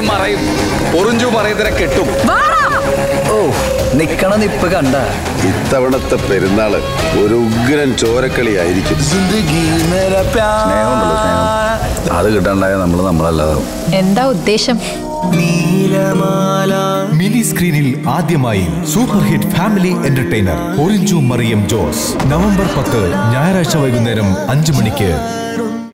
മറിയും മറയും. പൊറിഞ്ചു മറിയതിനെ കെട്ടും. ഓ നിക്കണ നിപ്പ് കണ്ട. ഇത്തവണത്തെ പെരുന്നാൾ ഒരു ഉഗ്രൻ ചോരക്കളിയായിരിക്കും. അത് കിട്ടണ്ടായ നമ്മൾ നമ്മളല്ലാതാവും. എന്താ ഉദ്ദേശം? മിനി സ്ക്രീനിൽ ആദ്യമായി super hit family entertainer ഒറിഞ്ചു Mariyam Jose. November പത്ത് ഞായറാഴ്ച വൈകുന്നേരം അഞ്ചു മണിക്ക്